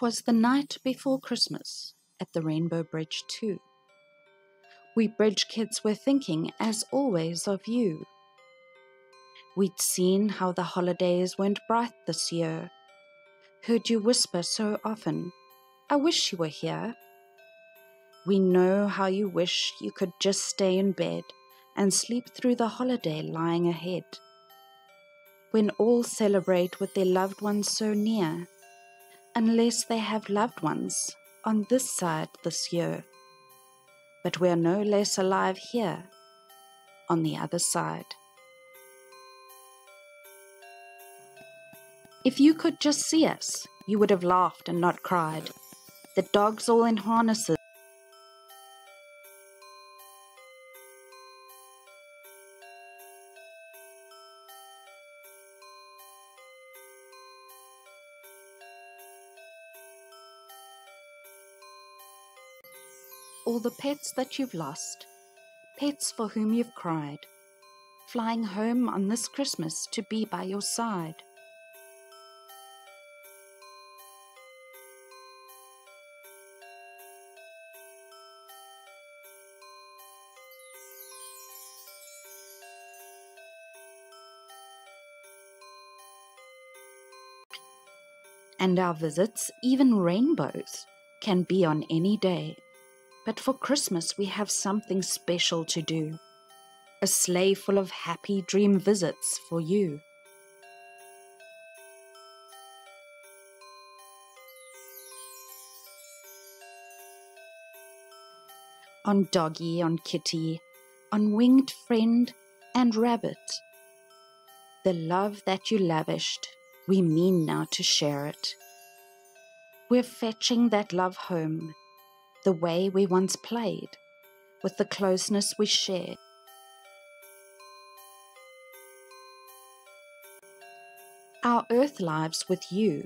'Twas the night before Christmas at the Rainbow Bridge, too. We bridge kids were thinking, as always, of you. We'd seen how the holidays weren't bright this year. Heard you whisper so often, I wish you were here. We know how you wish you could just stay in bed and sleep through the holiday lying ahead. When all celebrate with their loved ones so near, unless they have loved ones on this side this year. But we are no less alive here on the other side. If you could just see us, you would have laughed and not cried. The dogs all in harnesses. All the pets that you've lost, pets for whom you've cried, flying home on this Christmas to be by your side. and our visits, even rainbows, can be on any day. But for Christmas, we have something special to do a sleigh full of happy dream visits for you. On doggy, on kitty, on winged friend and rabbit. The love that you lavished we mean now to share it. We're fetching that love home, the way we once played, with the closeness we shared. Our earth lives with you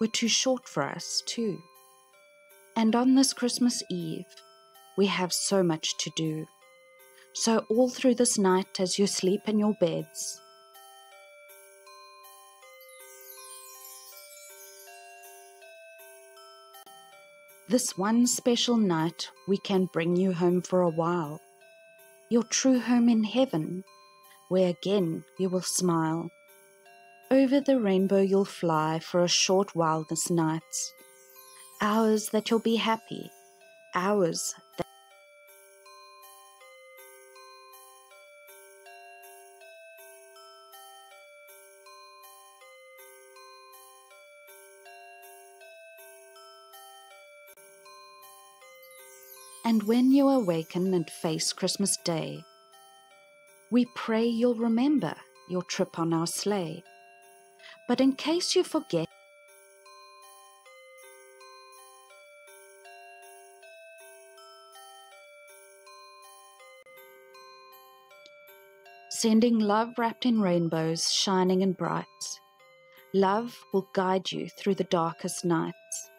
were too short for us, too. And on this Christmas Eve, we have so much to do. So, all through this night, as you sleep in your beds, This one special night, we can bring you home for a while. Your true home in heaven, where again you will smile. Over the rainbow you'll fly for a short while this night. Hours that you'll be happy, hours that And when you awaken and face Christmas Day, we pray you'll remember your trip on our sleigh. But in case you forget, sending love wrapped in rainbows shining and bright. Love will guide you through the darkest nights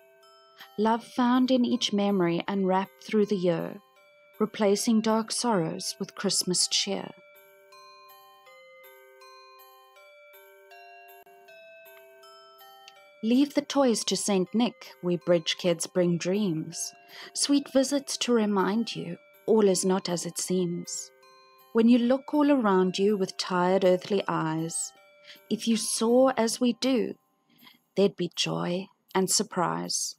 love found in each memory and wrapped through the year, replacing dark sorrows with Christmas cheer. Leave the toys to St. Nick, we bridge kids bring dreams, sweet visits to remind you all is not as it seems. When you look all around you with tired earthly eyes, if you saw as we do, there'd be joy and surprise.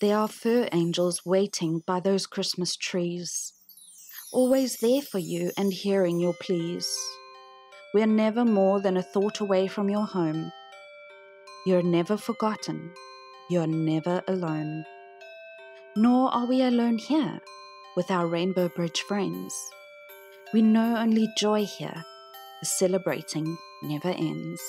There are fur angels waiting by those Christmas trees, always there for you and hearing your pleas. We're never more than a thought away from your home. You're never forgotten. You're never alone. Nor are we alone here with our Rainbow Bridge friends. We know only joy here. The celebrating never ends.